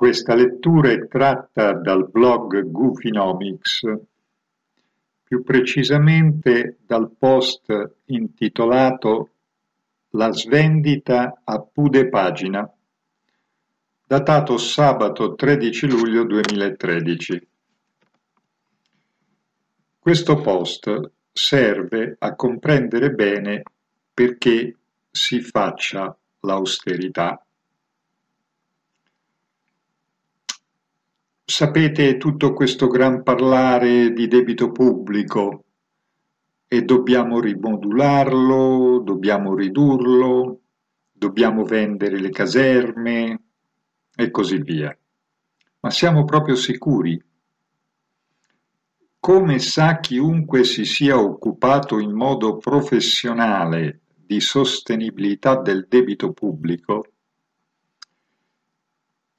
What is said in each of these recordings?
Questa lettura è tratta dal blog Goofynomics, più precisamente dal post intitolato La svendita a Pude Pagina, datato sabato 13 luglio 2013. Questo post serve a comprendere bene perché si faccia l'austerità. Sapete tutto questo gran parlare di debito pubblico e dobbiamo rimodularlo, dobbiamo ridurlo, dobbiamo vendere le caserme e così via. Ma siamo proprio sicuri? Come sa chiunque si sia occupato in modo professionale di sostenibilità del debito pubblico,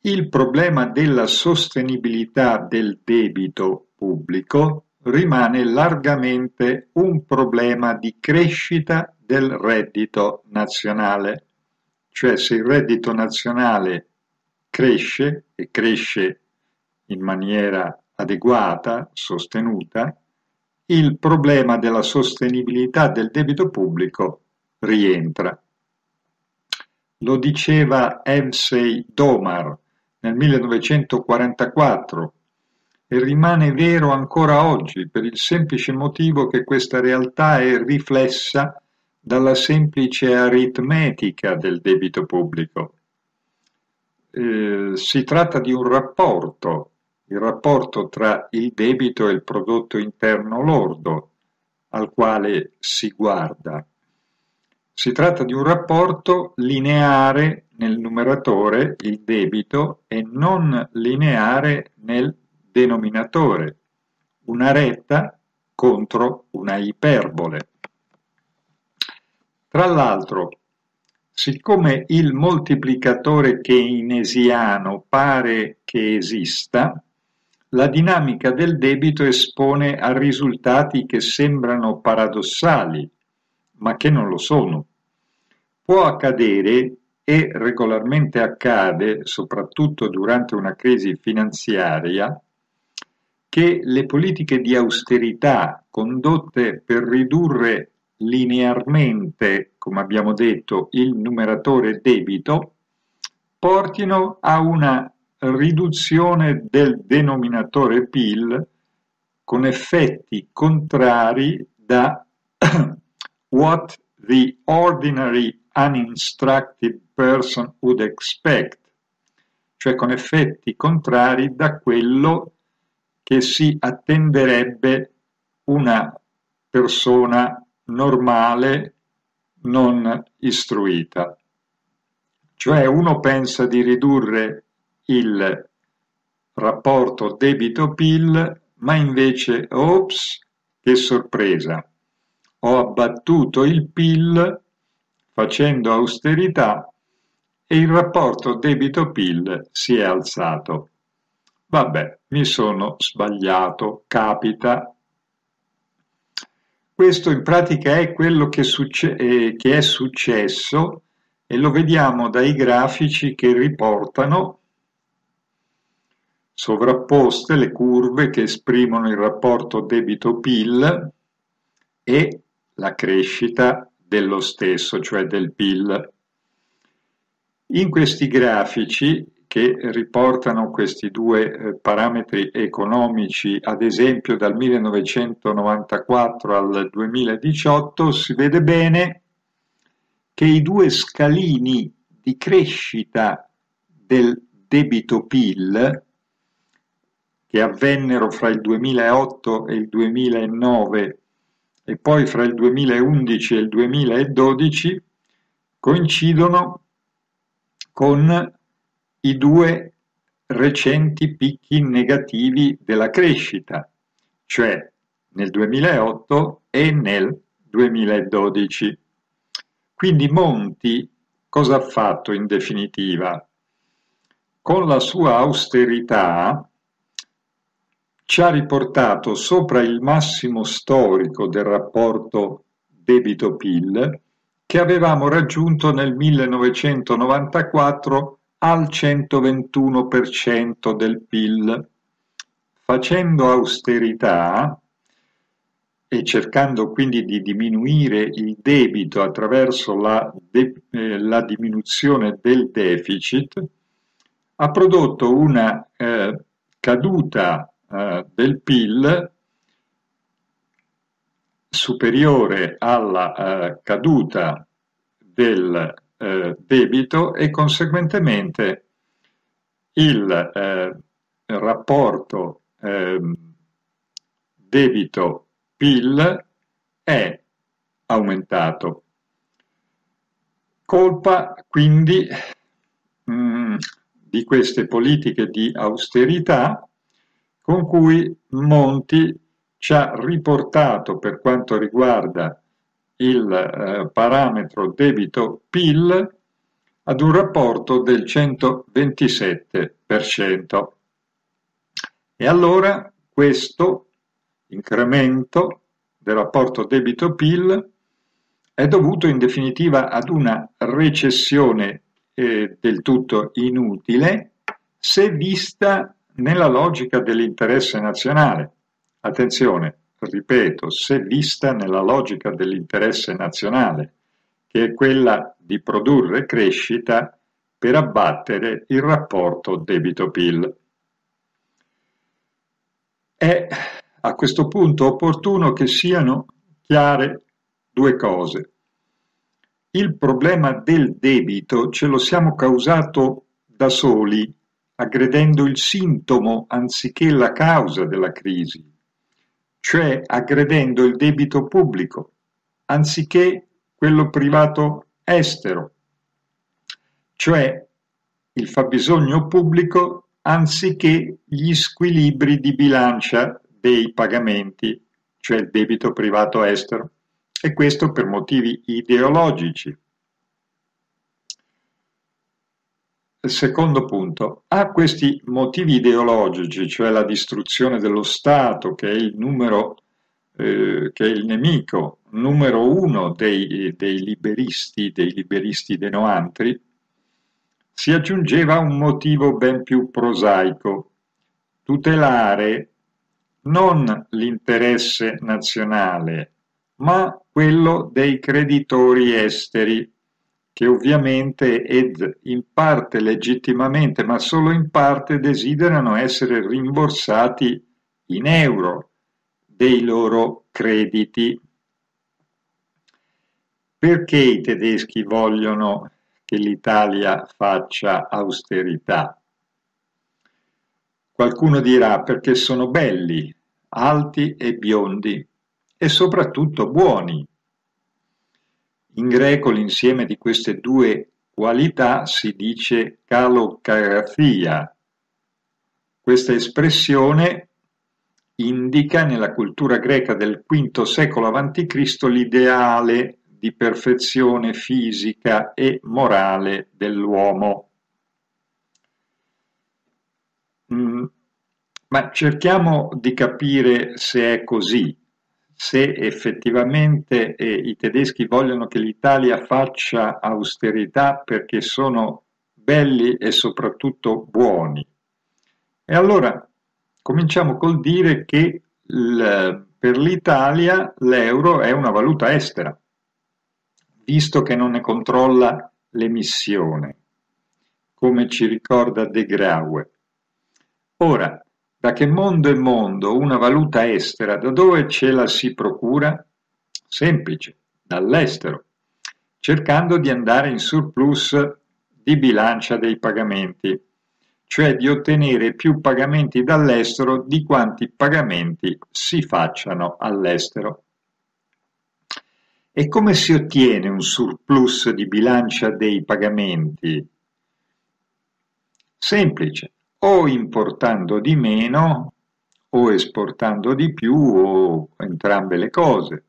il problema della sostenibilità del debito pubblico rimane largamente un problema di crescita del reddito nazionale, cioè se il reddito nazionale cresce e cresce in maniera adeguata, sostenuta, il problema della sostenibilità del debito pubblico rientra. Lo diceva Evsei Domar nel 1944 e rimane vero ancora oggi per il semplice motivo che questa realtà è riflessa dalla semplice aritmetica del debito pubblico. Eh, si tratta di un rapporto, il rapporto tra il debito e il prodotto interno lordo al quale si guarda. Si tratta di un rapporto lineare nel numeratore, il debito, e non lineare nel denominatore, una retta contro una iperbole. Tra l'altro, siccome il moltiplicatore keynesiano pare che esista, la dinamica del debito espone a risultati che sembrano paradossali, ma che non lo sono. Può accadere e regolarmente accade, soprattutto durante una crisi finanziaria, che le politiche di austerità condotte per ridurre linearmente, come abbiamo detto, il numeratore debito, portino a una riduzione del denominatore PIL con effetti contrari da what the ordinary uninstructed person would expect, cioè con effetti contrari da quello che si attenderebbe una persona normale non istruita. Cioè uno pensa di ridurre il rapporto debito-PIL, ma invece, ops, che sorpresa, ho abbattuto il PIL facendo austerità e il rapporto debito-PIL si è alzato. Vabbè, mi sono sbagliato, capita. Questo in pratica è quello che, succe- eh, che è successo e lo vediamo dai grafici che riportano sovrapposte le curve che esprimono il rapporto debito-PIL e la crescita dello stesso, cioè del PIL. In questi grafici che riportano questi due eh, parametri economici, ad esempio dal 1994 al 2018, si vede bene che i due scalini di crescita del debito PIL che avvennero fra il 2008 e il 2009 e poi fra il 2011 e il 2012 coincidono con i due recenti picchi negativi della crescita, cioè nel 2008 e nel 2012. Quindi Monti cosa ha fatto in definitiva? Con la sua austerità ci ha riportato sopra il massimo storico del rapporto debito-PIL che avevamo raggiunto nel 1994 al 121% del PIL. Facendo austerità e cercando quindi di diminuire il debito attraverso la, de, eh, la diminuzione del deficit, ha prodotto una eh, caduta eh, del PIL superiore alla eh, caduta del eh, debito e conseguentemente il eh, rapporto ehm, debito-PIL è aumentato. Colpa quindi mh, mm, di queste politiche di austerità con cui Monti ci ha riportato per quanto riguarda il eh, parametro debito-PIL ad un rapporto del 127%. E allora questo incremento del rapporto debito-PIL è dovuto in definitiva ad una recessione eh, del tutto inutile se vista nella logica dell'interesse nazionale. Attenzione, ripeto, se vista nella logica dell'interesse nazionale, che è quella di produrre crescita per abbattere il rapporto debito-PIL. È a questo punto opportuno che siano chiare due cose. Il problema del debito ce lo siamo causato da soli, aggredendo il sintomo anziché la causa della crisi cioè aggredendo il debito pubblico, anziché quello privato estero, cioè il fabbisogno pubblico anziché gli squilibri di bilancia dei pagamenti, cioè il debito privato estero, e questo per motivi ideologici. Secondo punto, ha questi motivi ideologici, cioè la distruzione dello Stato, che è il numero, eh, che è il nemico numero uno dei, dei liberisti, dei liberisti denoantri, si aggiungeva un motivo ben più prosaico, tutelare non l'interesse nazionale, ma quello dei creditori esteri che ovviamente ed in parte legittimamente, ma solo in parte desiderano essere rimborsati in euro dei loro crediti. Perché i tedeschi vogliono che l'Italia faccia austerità? Qualcuno dirà perché sono belli, alti e biondi e soprattutto buoni. In greco l'insieme di queste due qualità si dice kalokrathia. Questa espressione indica nella cultura greca del V secolo a.C. l'ideale di perfezione fisica e morale dell'uomo. Mm, ma cerchiamo di capire se è così se effettivamente eh, i tedeschi vogliono che l'Italia faccia austerità perché sono belli e soprattutto buoni. E allora cominciamo col dire che il, per l'Italia l'euro è una valuta estera, visto che non ne controlla l'emissione, come ci ricorda De Graue. Ora, da che mondo è mondo una valuta estera, da dove ce la si procura? Semplice, dall'estero, cercando di andare in surplus di bilancia dei pagamenti, cioè di ottenere più pagamenti dall'estero di quanti pagamenti si facciano all'estero. E come si ottiene un surplus di bilancia dei pagamenti? Semplice, o importando di meno o esportando di più o entrambe le cose.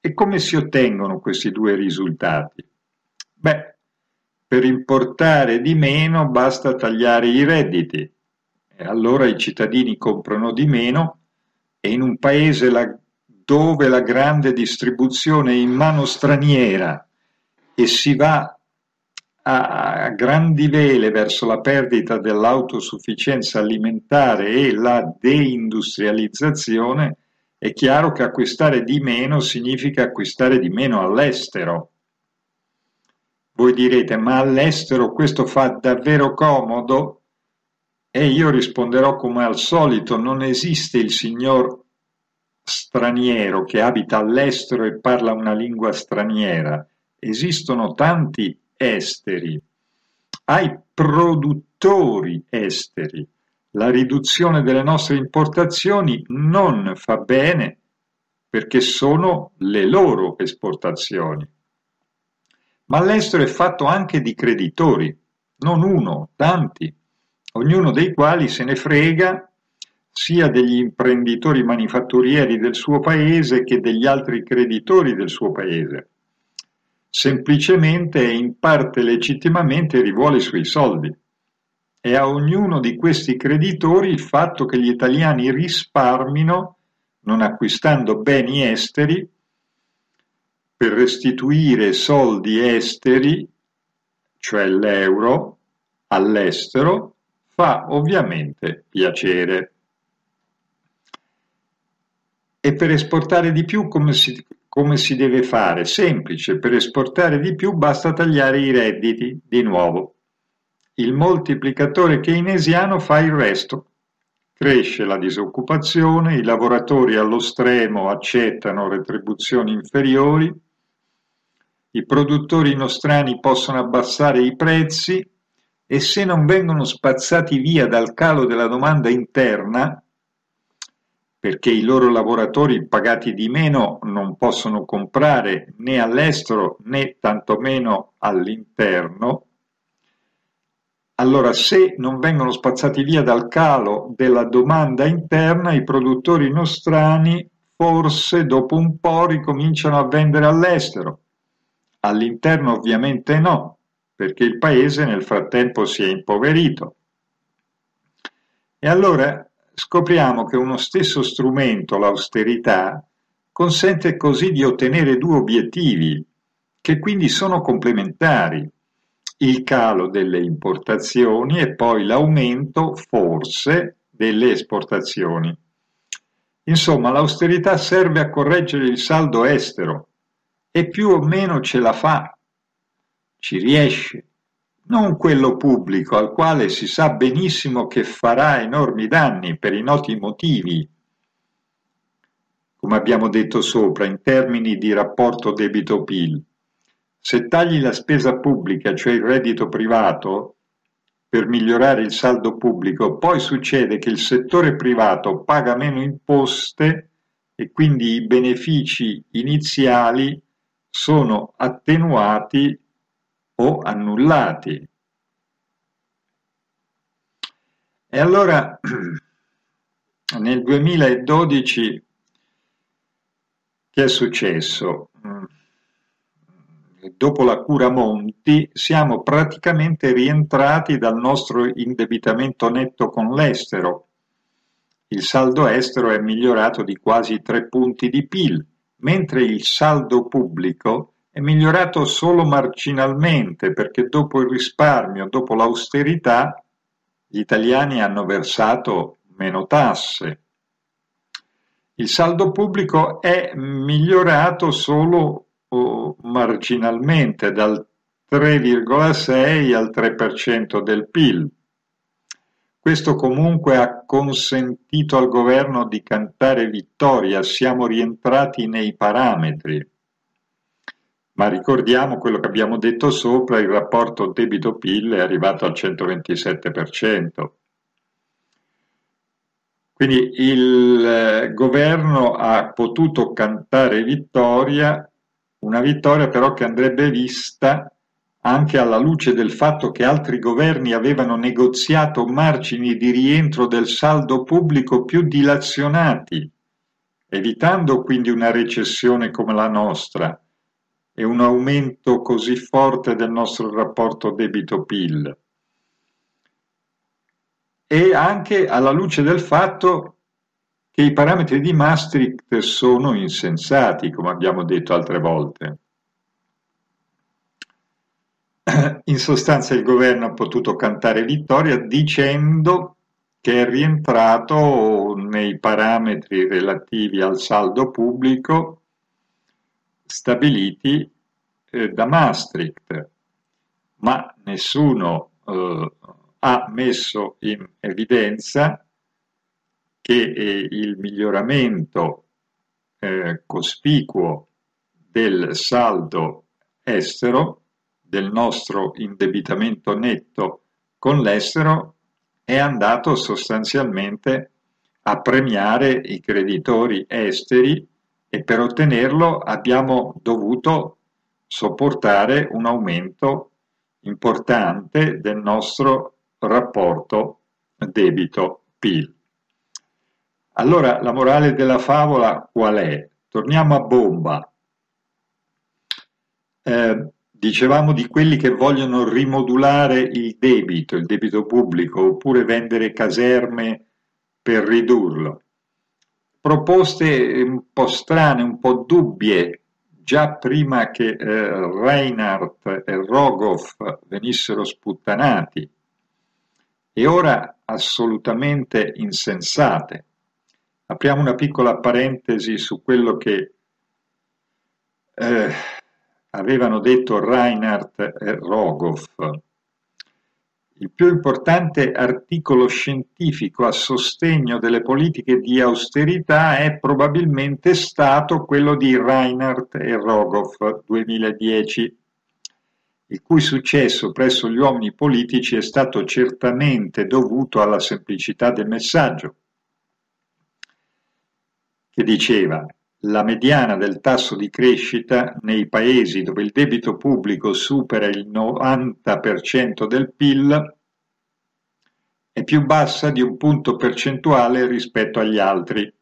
E come si ottengono questi due risultati? Beh, per importare di meno basta tagliare i redditi e allora i cittadini comprano di meno e in un paese la, dove la grande distribuzione è in mano straniera e si va a grandi vele verso la perdita dell'autosufficienza alimentare e la deindustrializzazione, è chiaro che acquistare di meno significa acquistare di meno all'estero. Voi direte, ma all'estero questo fa davvero comodo? E io risponderò come al solito, non esiste il signor straniero che abita all'estero e parla una lingua straniera. Esistono tanti esteri, ai produttori esteri. La riduzione delle nostre importazioni non fa bene perché sono le loro esportazioni. Ma all'estero è fatto anche di creditori, non uno, tanti, ognuno dei quali se ne frega sia degli imprenditori manifatturieri del suo paese che degli altri creditori del suo paese semplicemente e in parte legittimamente rivuole i suoi soldi. È a ognuno di questi creditori il fatto che gli italiani risparmino non acquistando beni esteri per restituire soldi esteri, cioè l'euro, all'estero, fa ovviamente piacere. E per esportare di più come si, come si deve fare? Semplice, per esportare di più basta tagliare i redditi, di nuovo. Il moltiplicatore keynesiano fa il resto. Cresce la disoccupazione, i lavoratori allo stremo accettano retribuzioni inferiori, i produttori nostrani possono abbassare i prezzi e se non vengono spazzati via dal calo della domanda interna, perché i loro lavoratori pagati di meno non possono comprare né all'estero né tantomeno all'interno, allora se non vengono spazzati via dal calo della domanda interna, i produttori nostrani forse dopo un po' ricominciano a vendere all'estero. All'interno ovviamente no, perché il paese nel frattempo si è impoverito. E allora scopriamo che uno stesso strumento, l'austerità, consente così di ottenere due obiettivi, che quindi sono complementari, il calo delle importazioni e poi l'aumento, forse, delle esportazioni. Insomma, l'austerità serve a correggere il saldo estero e più o meno ce la fa, ci riesce non quello pubblico al quale si sa benissimo che farà enormi danni per i noti motivi, come abbiamo detto sopra, in termini di rapporto debito-PIL. Se tagli la spesa pubblica, cioè il reddito privato, per migliorare il saldo pubblico, poi succede che il settore privato paga meno imposte e quindi i benefici iniziali sono attenuati o annullati. E allora nel 2012 che è successo? Mm, dopo la cura Monti siamo praticamente rientrati dal nostro indebitamento netto con l'estero. Il saldo estero è migliorato di quasi tre punti di PIL, mentre il saldo pubblico è migliorato solo marginalmente perché dopo il risparmio, dopo l'austerità, gli italiani hanno versato meno tasse. Il saldo pubblico è migliorato solo marginalmente dal 3,6 al 3% del PIL. Questo comunque ha consentito al governo di cantare vittoria, siamo rientrati nei parametri. Ma ricordiamo quello che abbiamo detto sopra, il rapporto debito-PIL è arrivato al 127%. Quindi il eh, governo ha potuto cantare vittoria, una vittoria però che andrebbe vista anche alla luce del fatto che altri governi avevano negoziato margini di rientro del saldo pubblico più dilazionati, evitando quindi una recessione come la nostra e un aumento così forte del nostro rapporto debito-PIL. E anche alla luce del fatto che i parametri di Maastricht sono insensati, come abbiamo detto altre volte. in sostanza il governo ha potuto cantare vittoria dicendo che è rientrato nei parametri relativi al saldo pubblico stabiliti eh, da Maastricht, ma nessuno eh, ha messo in evidenza che eh, il miglioramento eh, cospicuo del saldo estero, del nostro indebitamento netto con l'estero, è andato sostanzialmente a premiare i creditori esteri e per ottenerlo abbiamo dovuto sopportare un aumento importante del nostro rapporto debito-PIL. Allora la morale della favola qual è? Torniamo a bomba. Eh, dicevamo di quelli che vogliono rimodulare il debito, il debito pubblico, oppure vendere caserme per ridurlo. Proposte un po' strane, un po' dubbie, già prima che eh, Reinhardt e Rogoff venissero sputtanati, e ora assolutamente insensate. Apriamo una piccola parentesi su quello che eh, avevano detto Reinhardt e Rogoff. Il più importante articolo scientifico a sostegno delle politiche di austerità è probabilmente stato quello di Reinhardt e Rogoff 2010, il cui successo presso gli uomini politici è stato certamente dovuto alla semplicità del messaggio che diceva la mediana del tasso di crescita nei paesi dove il debito pubblico supera il 90% del PIL è più bassa di un punto percentuale rispetto agli altri.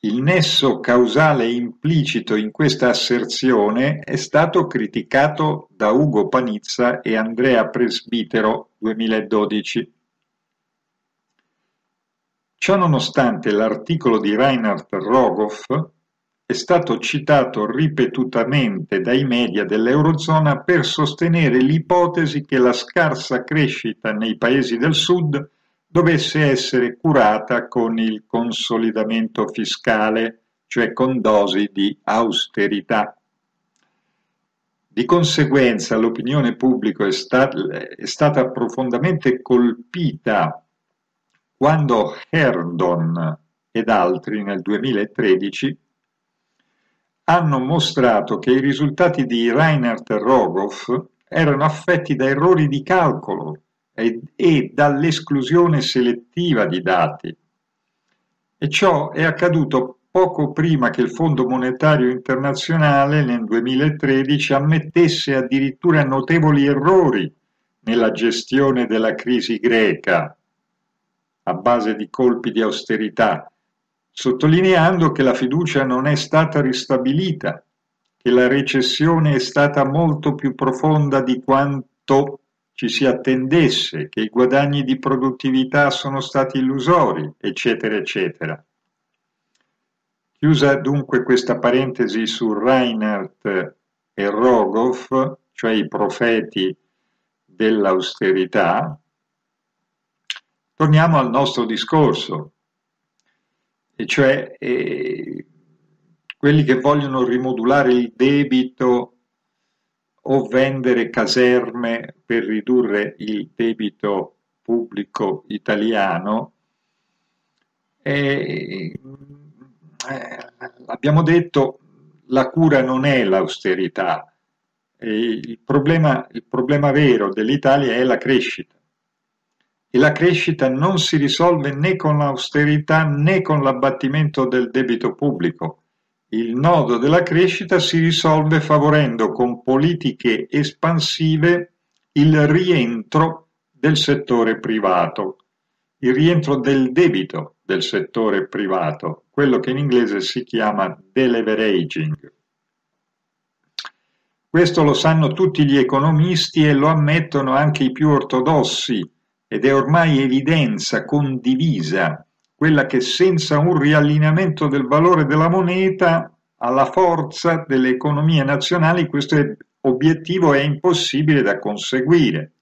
Il nesso causale implicito in questa asserzione è stato criticato da Ugo Panizza e Andrea Presbitero 2012. Ciononostante l'articolo di Reinhard Rogoff è stato citato ripetutamente dai media dell'Eurozona per sostenere l'ipotesi che la scarsa crescita nei paesi del Sud dovesse essere curata con il consolidamento fiscale, cioè con dosi di austerità. Di conseguenza l'opinione pubblica è, stat- è stata profondamente colpita quando Herdon ed altri nel 2013 hanno mostrato che i risultati di Reinhardt e Rogoff erano affetti da errori di calcolo e, e dall'esclusione selettiva di dati. E ciò è accaduto poco prima che il Fondo Monetario Internazionale nel 2013 ammettesse addirittura notevoli errori nella gestione della crisi greca a base di colpi di austerità, sottolineando che la fiducia non è stata ristabilita, che la recessione è stata molto più profonda di quanto ci si attendesse, che i guadagni di produttività sono stati illusori, eccetera, eccetera. Chiusa dunque questa parentesi su Reinhardt e Rogoff, cioè i profeti dell'austerità, Torniamo al nostro discorso, e cioè eh, quelli che vogliono rimodulare il debito o vendere caserme per ridurre il debito pubblico italiano. E, eh, abbiamo detto la cura non è l'austerità, il problema, il problema vero dell'Italia è la crescita e la crescita non si risolve né con l'austerità né con l'abbattimento del debito pubblico. Il nodo della crescita si risolve favorendo con politiche espansive il rientro del settore privato, il rientro del debito del settore privato, quello che in inglese si chiama deleveraging. Questo lo sanno tutti gli economisti e lo ammettono anche i più ortodossi ed è ormai evidenza condivisa quella che senza un riallineamento del valore della moneta alla forza delle economie nazionali questo è obiettivo è impossibile da conseguire.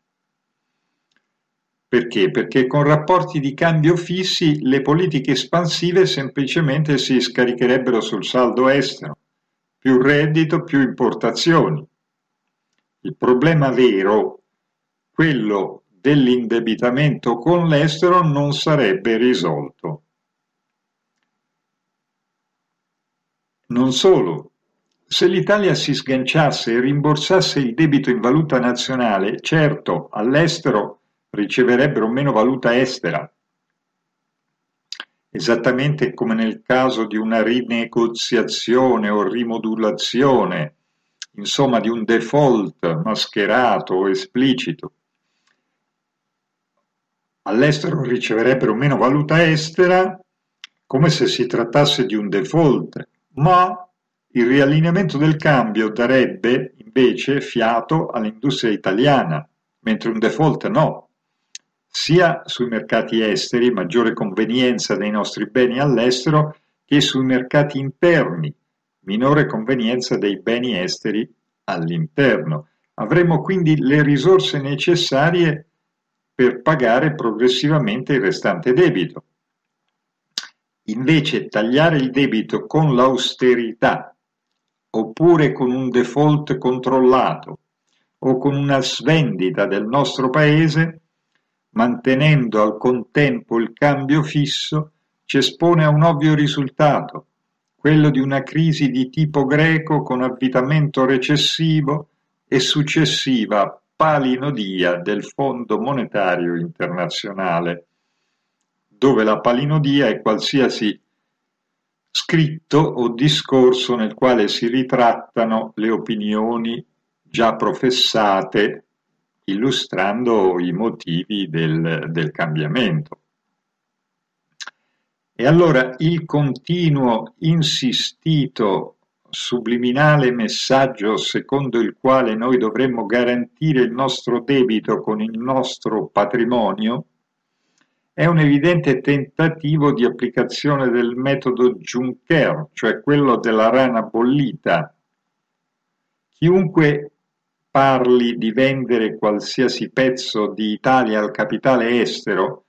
Perché? Perché con rapporti di cambio fissi le politiche espansive semplicemente si scaricherebbero sul saldo estero. Più reddito, più importazioni. Il problema vero, quello dell'indebitamento con l'estero, non sarebbe risolto. Non solo, se l'Italia si sganciasse e rimborsasse il debito in valuta nazionale, certo, all'estero riceverebbero meno valuta estera, esattamente come nel caso di una rinegoziazione o rimodulazione, insomma di un default mascherato o esplicito. All'estero riceverebbero meno valuta estera come se si trattasse di un default, ma il riallineamento del cambio darebbe invece fiato all'industria italiana, mentre un default no sia sui mercati esteri, maggiore convenienza dei nostri beni all'estero, che sui mercati interni, minore convenienza dei beni esteri all'interno. Avremo quindi le risorse necessarie per pagare progressivamente il restante debito. Invece tagliare il debito con l'austerità oppure con un default controllato o con una svendita del nostro paese mantenendo al contempo il cambio fisso, ci espone a un ovvio risultato, quello di una crisi di tipo greco con avvitamento recessivo e successiva palinodia del Fondo monetario internazionale, dove la palinodia è qualsiasi scritto o discorso nel quale si ritrattano le opinioni già professate illustrando i motivi del, del cambiamento. E allora il continuo, insistito, subliminale messaggio secondo il quale noi dovremmo garantire il nostro debito con il nostro patrimonio è un evidente tentativo di applicazione del metodo Juncker, cioè quello della rana bollita. Chiunque parli di vendere qualsiasi pezzo di Italia al capitale estero,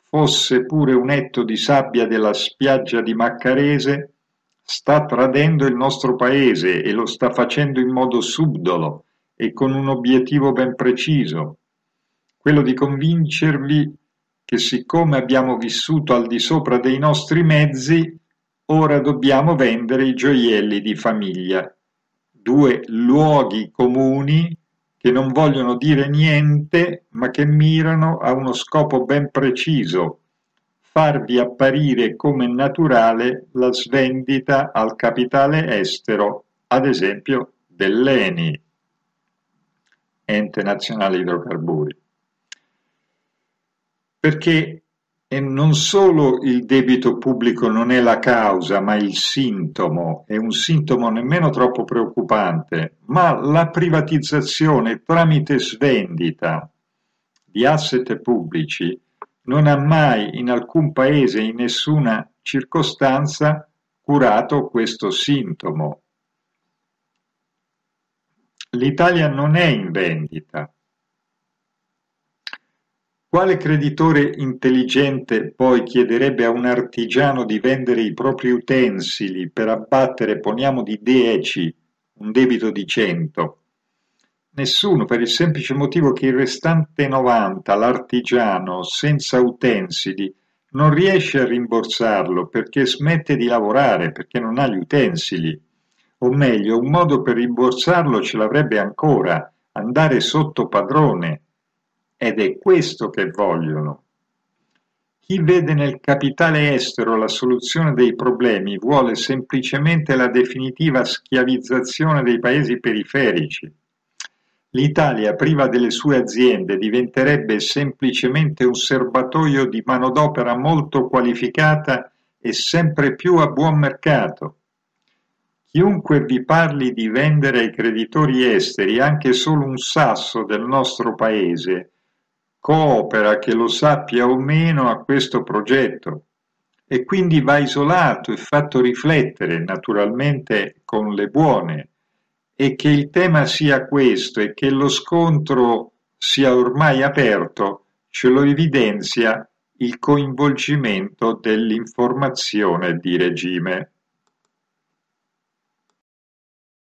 fosse pure un etto di sabbia della spiaggia di Maccarese, sta tradendo il nostro paese e lo sta facendo in modo subdolo e con un obiettivo ben preciso, quello di convincervi che siccome abbiamo vissuto al di sopra dei nostri mezzi, ora dobbiamo vendere i gioielli di famiglia. Due luoghi comuni che non vogliono dire niente ma che mirano a uno scopo ben preciso, farvi apparire come naturale la svendita al capitale estero, ad esempio dell'ENI, Ente Nazionale Idrocarburi. Perché e non solo il debito pubblico non è la causa, ma il sintomo, è un sintomo nemmeno troppo preoccupante, ma la privatizzazione tramite svendita di asset pubblici non ha mai in alcun paese, in nessuna circostanza, curato questo sintomo. L'Italia non è in vendita, quale creditore intelligente poi chiederebbe a un artigiano di vendere i propri utensili per abbattere, poniamo di 10, un debito di 100? Nessuno, per il semplice motivo che il restante 90, l'artigiano, senza utensili, non riesce a rimborsarlo perché smette di lavorare, perché non ha gli utensili. O meglio, un modo per rimborsarlo ce l'avrebbe ancora, andare sotto padrone, ed è questo che vogliono. Chi vede nel capitale estero la soluzione dei problemi vuole semplicemente la definitiva schiavizzazione dei paesi periferici. L'Italia, priva delle sue aziende, diventerebbe semplicemente un serbatoio di manodopera molto qualificata e sempre più a buon mercato. Chiunque vi parli di vendere ai creditori esteri anche solo un sasso del nostro paese coopera, che lo sappia o meno, a questo progetto e quindi va isolato e fatto riflettere, naturalmente con le buone E che il tema sia questo e che lo scontro sia ormai aperto ce lo evidenzia il coinvolgimento dell'informazione di regime.